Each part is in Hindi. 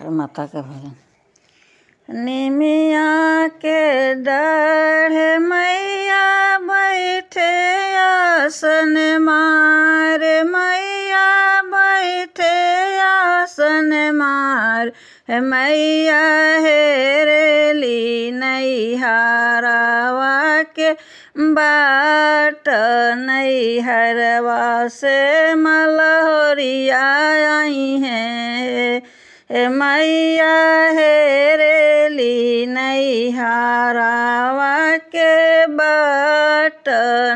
खड़ माता का भजन। निमिया के डाढ़ मैया बैठे आसन मार, मैया बैठे आसन मार, मैया हेरेली नैहरावा के बाट नैहरवा से मलहोरिया आई हे। मैया हेरेली नैहरावा के बाट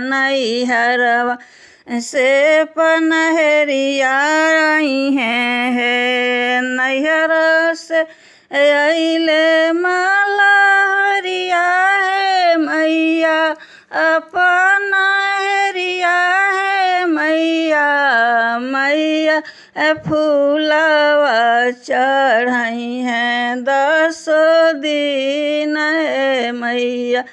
नैहरवा से पनहरिया आई हैं, हे। नैहर से अले माला है मैया अपना हरिया है मैया मैया फूलवा चढ़ाई हैं दस दिन, है मैया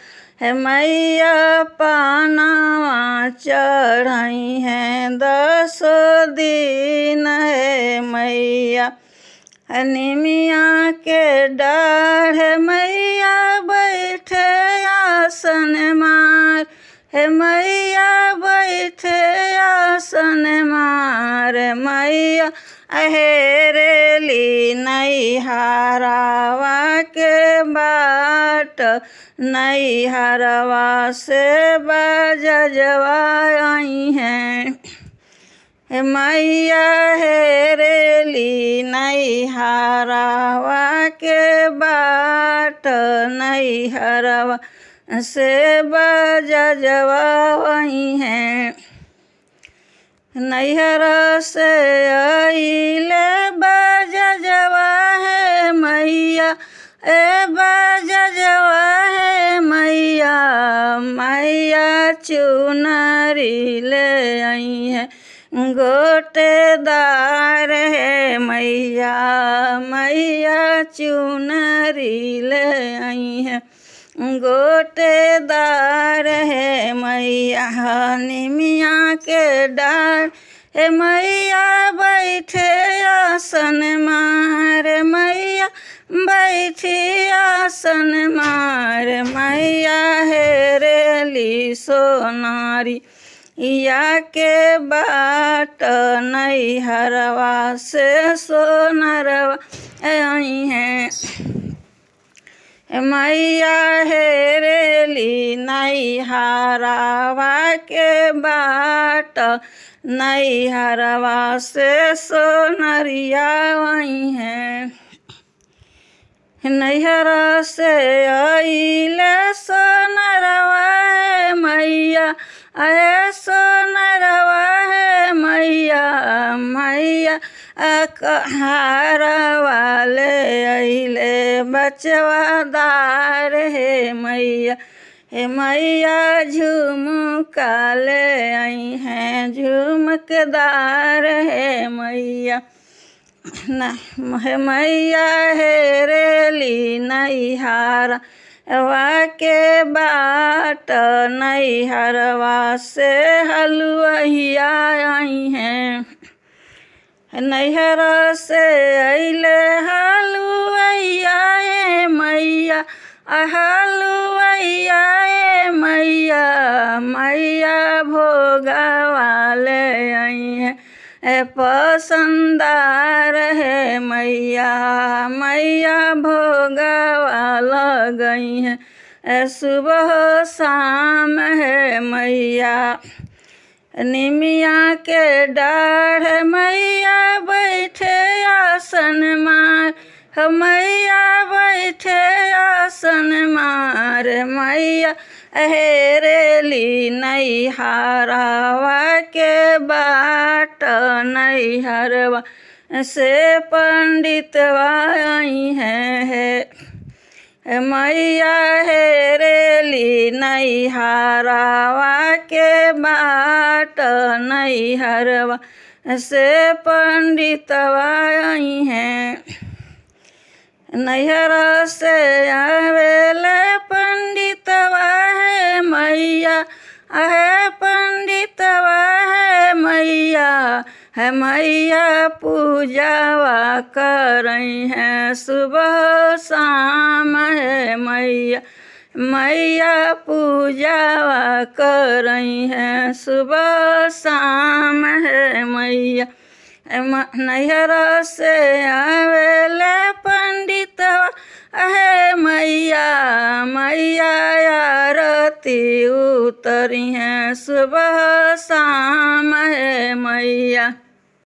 है मैया, पानावा चढ़ाई हैं दस दिन, है मैया निमिया के डाढ़ मैया, बैठे आसन मार, हे मैया, बैठे आसन मार। मैया अहेरेली नैहरावा के बाट नैहरवा से बजवा आई हैं। हे मैया हेरेली नैहरावा के बाट नैहरवा से बजवा आई हैं। नैहर से अले बजवा है मैया, ए बजवा है मैया मैया चुनरी ले आई है गोटेदार है मैया मैया चुनरी ले आई है। गोटेदार है मैया, निमिया के डार हे मैया, बैठे आसन मार मैया, बैठी आसन मार मैया हेरेली सोनारी या के बाट नैहरवा से सोनरवा आई हैं। मैया हेरेली नैहरावा के बाट नैहरवा से सोनरिया वहीं है। नैहरा से अले वाले अले बचवादार हे मैया हे मैया झुमका ले आई हैं झुमकदार है मैया। हे मैया हेरेली नैहारा वा के बाट नैहरवा से हलुआ आई हैं। नैहर से अले हलुआ मैया। हलुआ मैया मैया भोगा वाले हैं पसंदार है मैया मैया भोगवा गई है सुबह शाम है मैया। निमिया के डाढ़ मैया बैठे आसन मार। मैया बैठे आसन मार। मैया हेरेली नैहरावा के बाट नैहरवा से पंडितवा आई हैं, है। मैया हेरेली हरावा के बाट नैहरवा से पंडितवा आई हैं। नैहर से आवेले पंडितवा है मैया है है मैया पूजावा करई है। सुबह शाम है मैया मैया पूजावा करई है। सुबह शाम है मैया, नैहर से आवेले पंडितवा आरती उतरी हैं सुबह शाम है मैया।